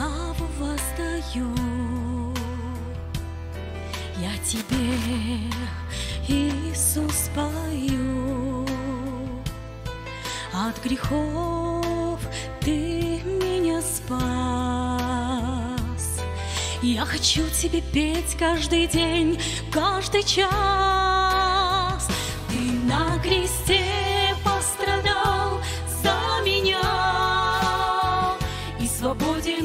славу воздаю. Я тебе, Иисус, пою. От грехов ты меня спас. Я хочу тебе петь каждый день, каждый час.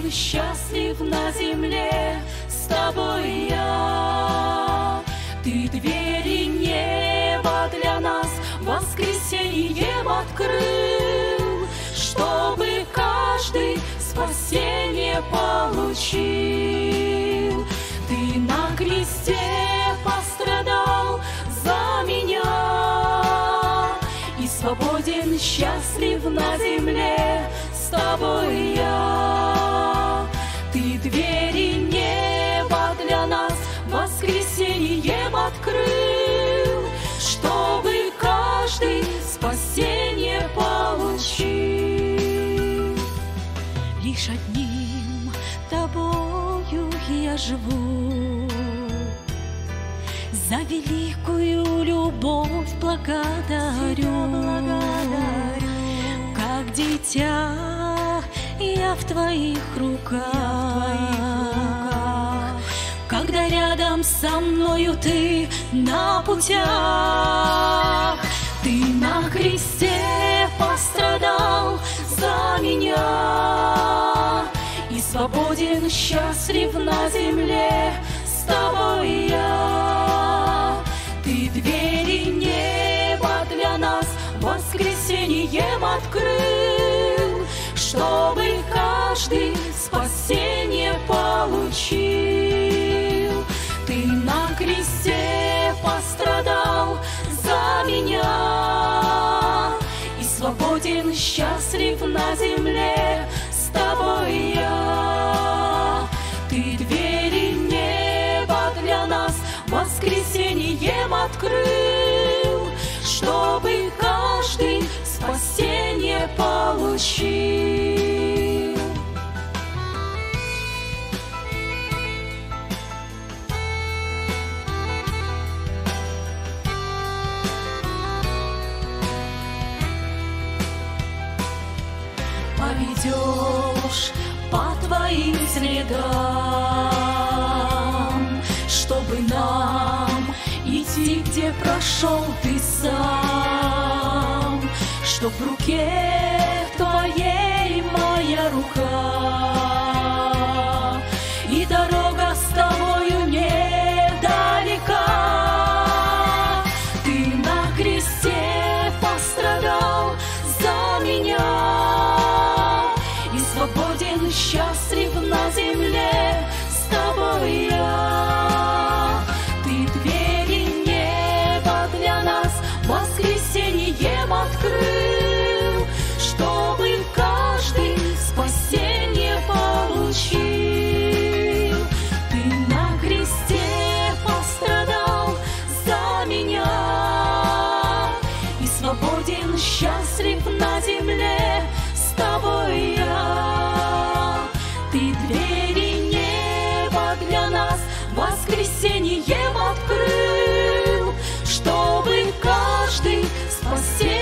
Счастлив на земле с тобой я. Ты двери неба для нас воскресеньем открыл, Чтобы каждый спасение получил. Ты на кресте пострадал за меня И свободен, счастлив на земле с тобой я. Воскресеньем открыл, Чтобы каждый спасение получил. Лишь одним тобою я живу, За великую любовь благодарю. Как дитя я в твоих руках, Когда рядом со мною ты на путях, Ты на кресте пострадал за меня И свободен, счастлив на земле с тобой я. Ты двери неба для нас воскресеньем открыл, Чтобы каждый спасение получил. Свободен, счастлив на земле с тобой я. Ты двери неба для нас воскресеньем открыл, Чтобы каждый спасение получил. Поведешь по твоим следам, Чтобы нам идти, где прошел ты сам, Чтоб в руке спасение